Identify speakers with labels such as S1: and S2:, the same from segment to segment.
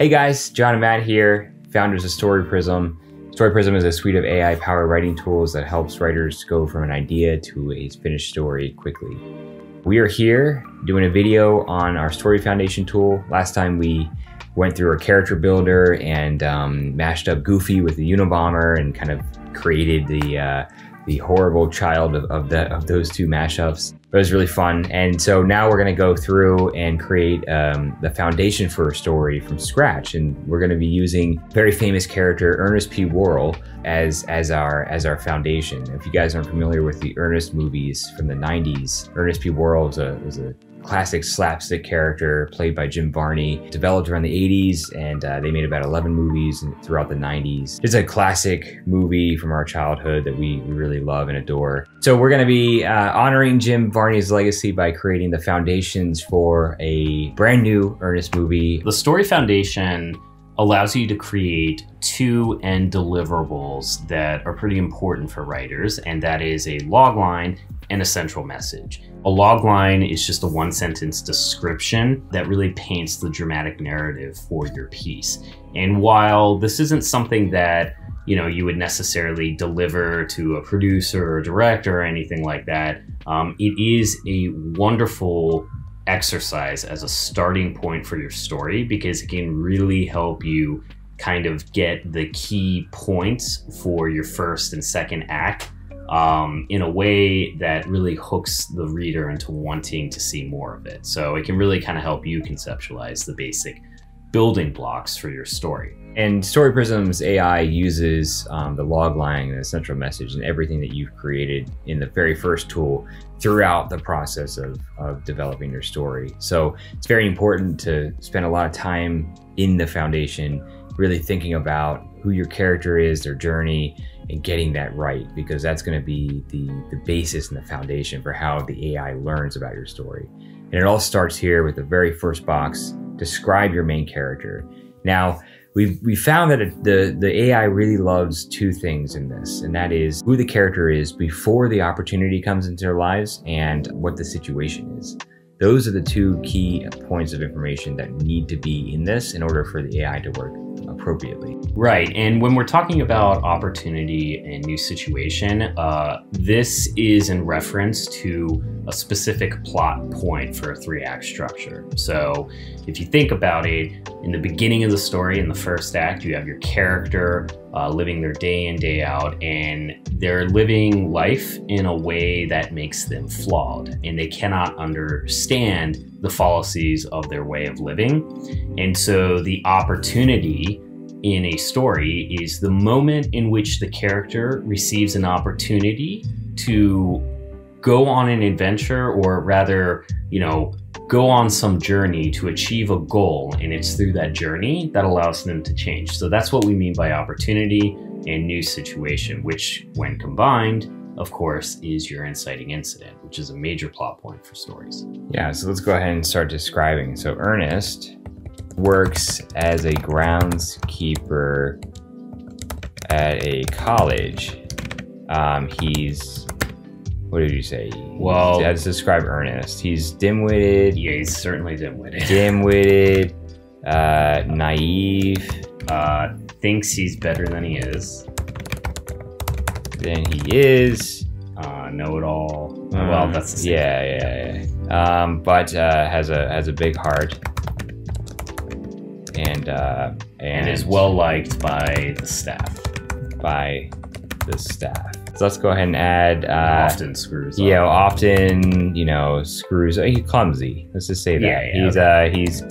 S1: Hey guys, John and Matt here, founders of Story Prism. Story Prism is a suite of AI powered writing tools that helps writers go from an idea to a finished story quickly. We are here doing a video on our Story Foundation tool. Last time we went through our character builder and um, mashed up Goofy with the Unabomber and kind of created the uh, the horrible child of, of, the, of those two mashups. It was really fun. And so now we're going to go through and create um, the foundation for a story from scratch. And we're going to be using very famous character Ernest P. Worrell as, as, our, as our foundation. If you guys aren't familiar with the Ernest movies from the 90s, Ernest P. Worrell was a, was a classic slapstick character played by Jim Varney. Developed around the 80s, and uh, they made about 11 movies throughout the 90s. It's a classic movie from our childhood that we really love and adore. So we're going to be uh, honoring Jim Varney's legacy by creating the foundations for a brand new Ernest movie.
S2: The Story Foundation allows you to create two end deliverables that are pretty important for writers, and that is a logline and a central message. A logline is just a one sentence description that really paints the dramatic narrative for your piece. And while this isn't something that you know you would necessarily deliver to a producer or director or anything like that, um, it is a wonderful exercise as a starting point for your story because it can really help you kind of get the key points for your first and second act um, in a way that really hooks the reader into wanting to see more of it. So it can really kind of help you conceptualize the basic building blocks for your story.
S1: And Story Prism's AI uses um, the log line and the central message and everything that you've created in the very first tool throughout the process of, of developing your story. So it's very important to spend a lot of time in the foundation, really thinking about who your character is, their journey, and getting that right, because that's going to be the, the basis and the foundation for how the AI learns about your story. And it all starts here with the very first box, describe your main character. Now, we've we found that it, the the AI really loves two things in this, and that is who the character is before the opportunity comes into their lives and what the situation is. Those are the two key points of information that need to be in this in order for the AI to work appropriately.
S2: Right. And when we're talking about opportunity and new situation, uh, this is in reference to a specific plot point for a three act structure. So if you think about it, in the beginning of the story, in the first act, you have your character uh, living their day in, day out, and they're living life in a way that makes them flawed, and they cannot understand the fallacies of their way of living. And so the opportunity in a story is the moment in which the character receives an opportunity to go on an adventure or rather, you know, go on some journey to achieve a goal. And it's through that journey that allows them to change. So that's what we mean by opportunity and new situation, which when combined, of course, is your inciting incident, which is a major plot point for stories.
S1: Yeah, so let's go ahead and start describing. So Ernest works as a groundskeeper at a college. Um, he's what did you say?
S2: Well,
S1: let's describe Ernest. He's dim-witted.
S2: Yeah, he's certainly dim-witted.
S1: Dim-witted, uh, naive.
S2: Uh, thinks he's better than he is.
S1: Than he is.
S2: Uh, know-it-all.
S1: Um,
S2: well, that's the same.
S1: Yeah, yeah, yeah. Um, but uh, has a has a big heart. And, uh, and
S2: and is well liked by the staff.
S1: by the staff. So let's go ahead and add. Uh,
S2: Often screws up.
S1: you know, often, you know, screws. He's clumsy. Let's just say that.
S2: Yeah, yeah,
S1: he's uh, he's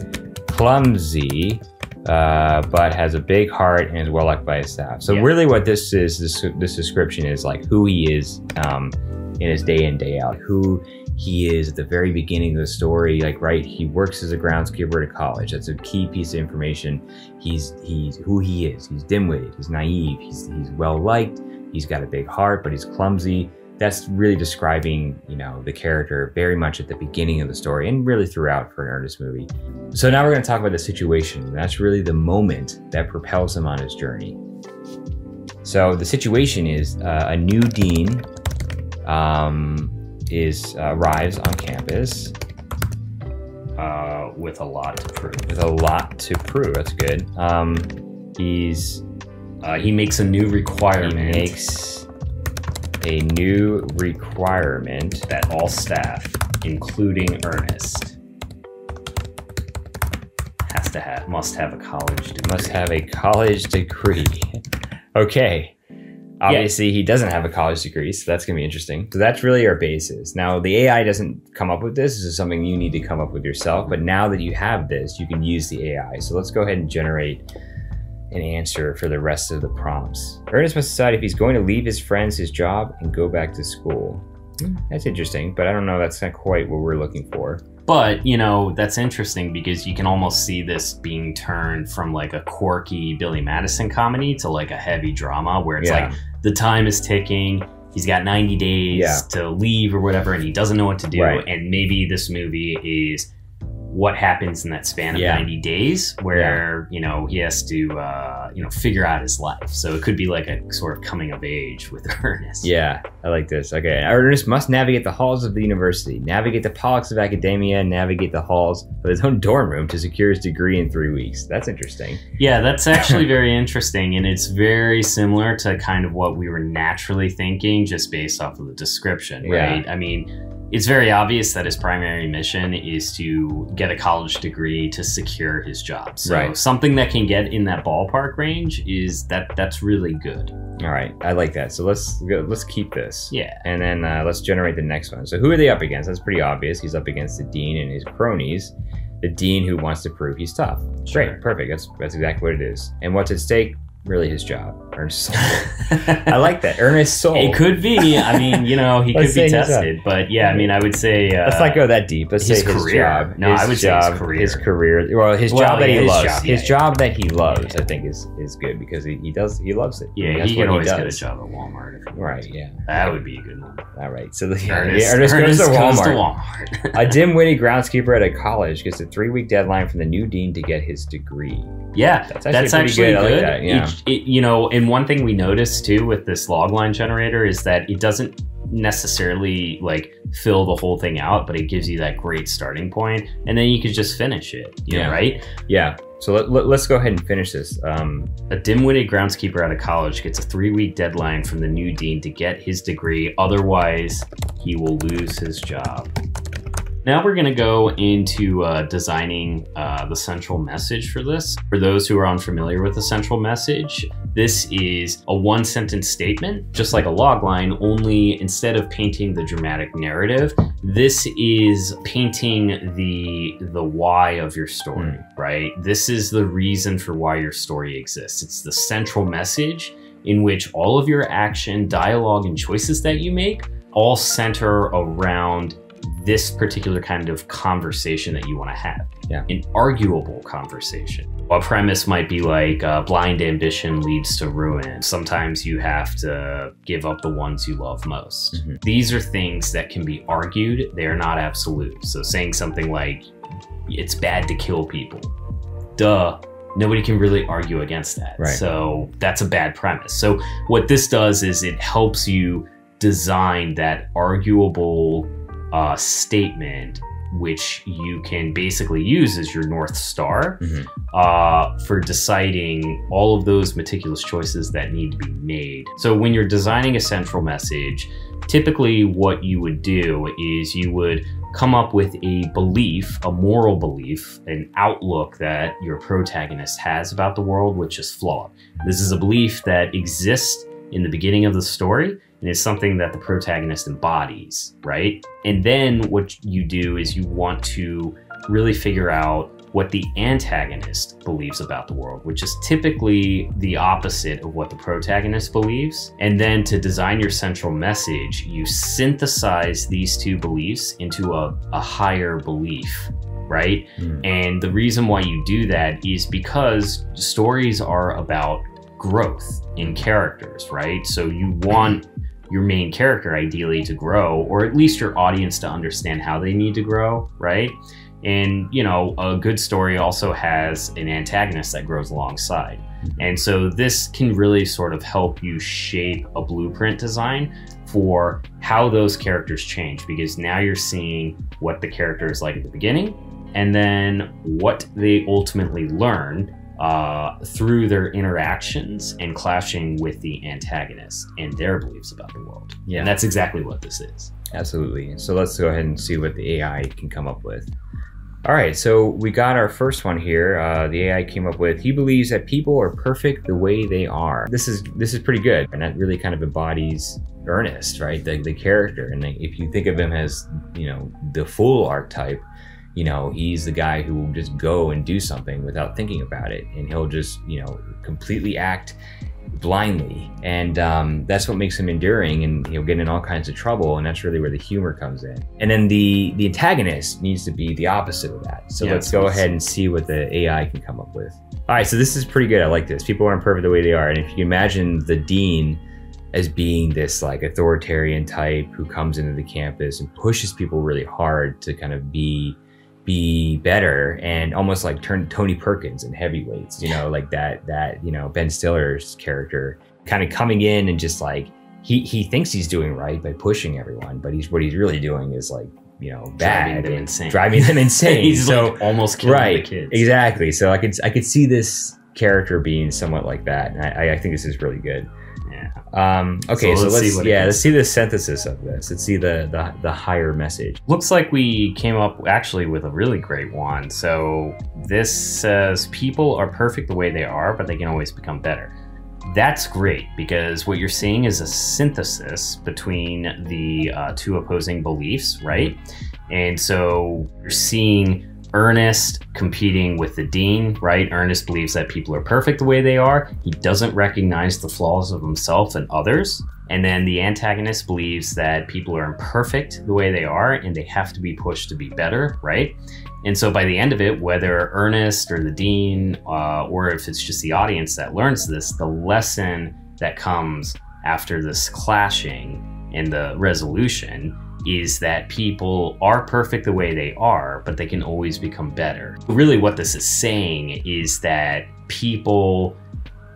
S1: clumsy, uh, but has a big heart and is well liked by his staff. So
S2: Yeah.
S1: really, what this is, this this description is like who he is um, in his day in day out. Who he is at the very beginning of the story. Like right, he works as a groundskeeper at a college. That's a key piece of information. He's he's who he is. He's dim-witted. He's naive. He's he's well liked. He's got a big heart, but he's clumsy. That's really describing, you know, the character very much at the beginning of the story and really throughout for an Ernest movie. So now we're going to talk about the situation. That's really the moment that propels him on his journey. So the situation is uh, a new dean um, is uh, arrives on campus.
S2: uh, with a lot to prove.
S1: With a lot to prove. That's good. Um, he's
S2: Uh, he makes a new requirement.
S1: he makes a new requirement.
S2: that all staff, including Ernest, has to have must have a college degree.
S1: Must have a college degree. okay. Obviously, he doesn't have a college degree, so that's going to be interesting. So that's really our basis. Now, the AI doesn't come up with this. This is something you need to come up with yourself. But now that you have this, you can use the AI. So let's go ahead and generate an answer for the rest of the prompts. Ernest must decide if he's going to leave his friends, his job, and go back to school. Hmm, That's interesting, but I don't know. That's not quite what we're looking for.
S2: But, you know, that's interesting because you can almost see this being turned from like a quirky Billy Madison comedy to like a heavy drama where it's
S1: Yeah.
S2: like the time is ticking. He's got 90 days
S1: Yeah.
S2: to leave or whatever, and he doesn't know what to do.
S1: Right.
S2: And maybe this movie is what happens in that span of
S1: Yeah.
S2: 90 days where, you know, he has to, uh, you know, figure out his life. So it could be like a sort of coming of age with Ernest.
S1: Yeah, I like this. Okay, Ernest must navigate the halls of the university, navigate the politics of academia, navigate the halls of his own dorm room to secure his degree in three weeks. That's interesting.
S2: Yeah, that's actually very interesting, and it's very similar to kind of what we were naturally thinking just based off of the description,
S1: Yeah.
S2: right? I mean, it's very obvious that his primary mission is to get a college degree to secure his job. So
S1: Right.
S2: something that can get in that ballpark range is that that's really good.
S1: All right, I like that. So let's let's keep this.
S2: Yeah.
S1: And then uh, let's generate the next one. So who are they up against? That's pretty obvious. He's up against the dean and his cronies. The dean who wants to prove he's tough.
S2: Sure.
S1: Great, perfect. That's that's exactly what it is. And what's at stake? Really, his job. Ernest. I like that. Ernest Soul.
S2: It could be. I mean, you know, he could be tested, but yeah, I mean, I would say. Uh,
S1: Let's not go that deep. Let's
S2: his
S1: say his
S2: career.
S1: job.
S2: No,
S1: his
S2: I would say his
S1: job,
S2: career.
S1: His career. Well, his
S2: Well,
S1: job that he
S2: his
S1: loves.
S2: job, yeah,
S1: his
S2: yeah.
S1: job that he loves,
S2: Yeah.
S1: I think, is is good because he, he does he loves it.
S2: Yeah,
S1: That's
S2: he could always get a job at Walmart. He
S1: Right. Yeah.
S2: That would be a good one.
S1: All right. So the, yeah,
S2: Ernest,
S1: Ernest, goes to Walmart.
S2: goes to Walmart.
S1: a dim-witted groundskeeper at a college gets a three-week deadline from the new dean to get his degree.
S2: Yeah,
S1: That's
S2: that's
S1: actually
S2: actually,
S1: pretty good. I like that, yeah.
S2: It- you know, and one thing we noticed too with this logline generator is that it doesn't necessarily like fill the whole thing out, but it gives you that great starting point, and then you could just finish it. You know,
S1: Yeah.
S2: right?
S1: Yeah. So let, let, us go ahead and finish this. Um,
S2: A dim-witted groundskeeper out of college gets a three-week deadline from the new dean to get his degree. Otherwise, he will lose his job. Now we're going to go into uh, designing uh, the central message for this. For those who are unfamiliar with the central message, this is a one sentence statement, just like a log line, only instead of painting the dramatic narrative, this is painting the the why of your story, right? This is the reason for why your story exists. It's the central message in which all of your action, dialogue, and choices that you make all center around this particular kind of conversation that you want to have.
S1: Yeah.
S2: An arguable conversation. A premise might be like uh, blind ambition leads to ruin. Sometimes you have to give up the ones you love most.
S1: Mhm.
S2: These are things that can be argued, they are not absolute. So saying something like, it's bad to kill people, duh. Nobody can really argue against that.
S1: Right.
S2: So that's a bad premise. So what this does is it helps you design that arguable uh, statement, which you can basically use as your North Star
S1: Mhm.
S2: uh, for deciding all of those meticulous choices that need to be made. So when you're designing a central message, typically what you would do is you would come up with a belief, a moral belief, an outlook that your protagonist has about the world, which is flawed. This is a belief that exists in the beginning of the story and is something that the protagonist embodies, right? And then what you do is you want to really figure out what the antagonist believes about the world, which is typically the opposite of what the protagonist believes. And then to design your central message, you synthesize these two beliefs into a, a higher belief, right?
S1: Mm.
S2: And the reason why you do that is because stories are about growth in characters, right? So you want your main character ideally to grow, or at least your audience to understand how they need to grow, right? And, you know, a good story also has an antagonist that grows alongside. Mm-hmm. And so this can really sort of help you shape a blueprint design for how those characters change because now you're seeing what the character is like at the beginning and then what they ultimately learn uh, through their interactions and clashing with the antagonist and their beliefs about the world.
S1: Yeah.
S2: And that's exactly what this is.
S1: Absolutely. So let's go ahead and see what the AI can come up with. All right, so we got our first one here. Uh, the AI came up with he believes that people are perfect the way they are. This is this is pretty good, and that really kind of embodies Ernest, right? The, the character, and if you think of him as you know the fool archetype, you know he's the guy who will just go and do something without thinking about it, and he'll just you know completely act blindly. And um, that's what makes him enduring and he'll get in all kinds of trouble. And that's really where the humor comes in. And then the the antagonist needs to be the opposite of that. So
S2: Yeah,
S1: let's go ahead and see what the ai can come up with. All right so this is pretty good. I like this. People aren't perfect the way they are. And if you imagine the dean as being this like authoritarian type who comes into the campus and pushes people really hard to kind of be be better and almost like turn Tony Perkins in heavyweights, you know, like that that, you know, Ben Stiller's character kind of coming in and just like he he thinks he's doing right by pushing everyone, but he's what he's really doing is like, you know, bad
S2: Driving them insane.
S1: Driving them insane.
S2: He's
S1: so
S2: like almost killing
S1: right,
S2: the kids.
S1: exactly. So I could I could see this character being somewhat like that, and I, I think this is really good. Um, okay,
S2: So
S1: so,
S2: let's
S1: let's,
S2: see
S1: yeah, let's see the synthesis of this. Let's see the the, the higher message.
S2: Looks like we came up actually with a really great one. So this says people are perfect the way they are, but they can always become better. That's great because what you're seeing is a synthesis between the uh, two opposing beliefs, right? And so you're seeing Ernest competing with the dean, right? Ernest believes that people are perfect the way they are. He doesn't recognize the flaws of himself and others. And then the antagonist believes that people are imperfect the way they are and they have to be pushed to be better, right? And so by the end of it, whether Ernest or the dean, uh, or if it's just the audience that learns this, the lesson that comes after this clashing and the resolution is that people are perfect the way they are, but they can always become better. Really, what this is saying is that people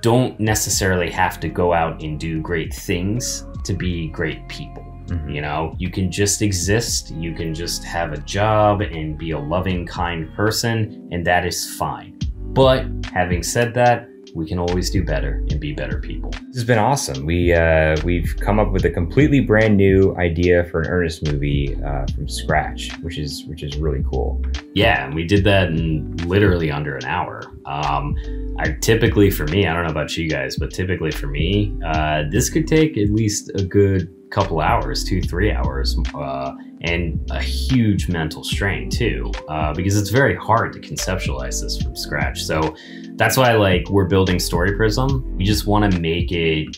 S2: don't necessarily have to go out and do great things to be great people.
S1: Mhm.
S2: You know, you can just exist, you can just have a job and be a loving, kind person, and that is fine. But having said that, we can always do better and be better people.
S1: This has been awesome. We uh, we've come up with a completely brand new idea for an Ernest movie uh, from scratch, which is which is really cool.
S2: Yeah, and we did that in literally under an hour. Um, I typically, for me, I don't know about you guys, but typically for me, uh, this could take at least a good couple hours, two, three hours, uh, and a huge mental strain too, uh, because it's very hard to conceptualize this from scratch. So that's why, like, we're building Story Prism. We just want to make it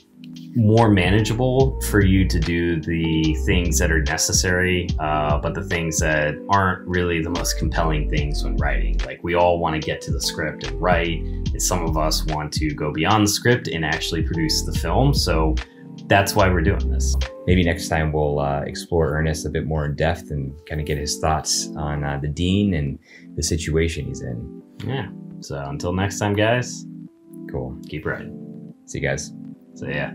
S2: more manageable for you to do the things that are necessary, uh, but the things that aren't really the most compelling things when writing. Like we all want to get to the script and write, and some of us want to go beyond the script and actually produce the film. So that's why we're doing this.
S1: Maybe next time we'll uh, explore Ernest a bit more in depth and kind of get his thoughts on uh, the dean and the situation he's in.
S2: Yeah. So until next time, guys,
S1: Cool.
S2: keep writing.
S1: See you guys.
S2: So yeah.